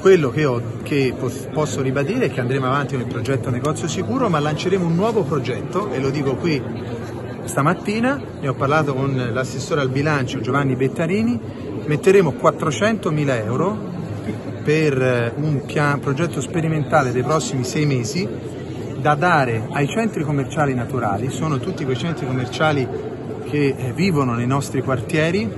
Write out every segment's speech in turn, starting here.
Quello che, ho, che, posso ribadire è che andremo avanti con il progetto Negozio Sicuro, ma lanceremo un nuovo progetto e lo dico qui stamattina, ne ho parlato con l'assessore al bilancio Giovanni Bettarini, metteremo 400 mila euro per eh, un progetto sperimentale dei prossimi sei mesi da dare ai centri commerciali naturali, sono tutti quei centri commerciali che eh, vivono nei nostri quartieri,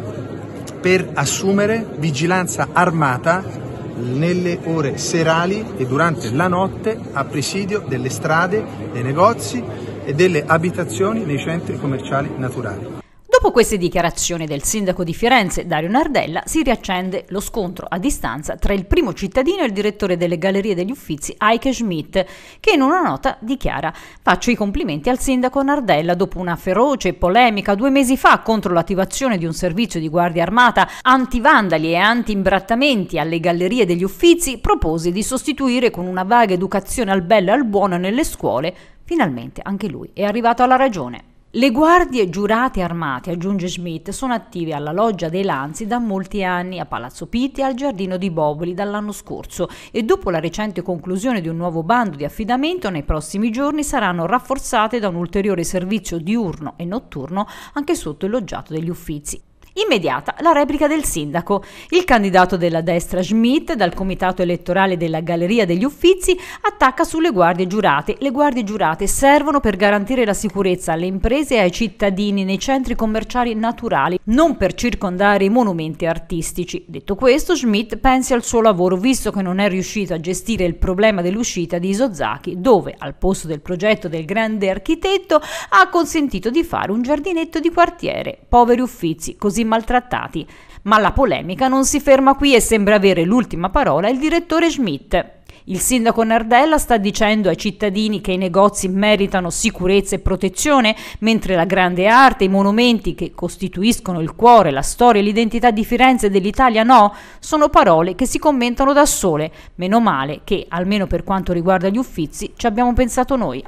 per assumere vigilanza armata nelle ore serali e durante la notte a presidio delle strade, dei negozi e delle abitazioni nei centri commerciali naturali. Dopo queste dichiarazioni del sindaco di Firenze, Dario Nardella, si riaccende lo scontro a distanza tra il primo cittadino e il direttore delle Gallerie degli Uffizi, Heike Schmidt, che in una nota dichiara «Faccio i complimenti al sindaco Nardella dopo una feroce polemica due mesi fa contro l'attivazione di un servizio di guardia armata anti-vandali e anti-imbrattamenti alle Gallerie degli Uffizi, propose di sostituire con una vaga educazione al bello e al buono nelle scuole. Finalmente anche lui è arrivato alla ragione». Le guardie giurate armate, aggiunge Schmidt, sono attive alla Loggia dei Lanzi da molti anni, a Palazzo Pitti e al Giardino di Boboli dall'anno scorso e dopo la recente conclusione di un nuovo bando di affidamento nei prossimi giorni saranno rafforzate da un ulteriore servizio diurno e notturno anche sotto il loggiato degli Uffizi. Immediata la replica del sindaco. Il candidato della destra Schmidt, dal comitato elettorale della Galleria degli Uffizi, attacca sulle guardie giurate. Le guardie giurate servono per garantire la sicurezza alle imprese e ai cittadini nei centri commerciali naturali, non per circondare i monumenti artistici. Detto questo, Schmidt pensi al suo lavoro, visto che non è riuscito a gestire il problema dell'uscita di Isozaki, dove, al posto del progetto del grande architetto, ha consentito di fare un giardinetto di quartiere. Poveri Uffizi, così così maltrattati. Ma la polemica non si ferma qui e sembra avere l'ultima parola il direttore Schmidt. Il sindaco Nardella sta dicendo ai cittadini che i negozi meritano sicurezza e protezione, mentre la grande arte, i monumenti che costituiscono il cuore, la storia e l'identità di Firenze e dell'Italia no, sono parole che si commentano da sole. Meno male che, almeno per quanto riguarda gli uffizi, ci abbiamo pensato noi.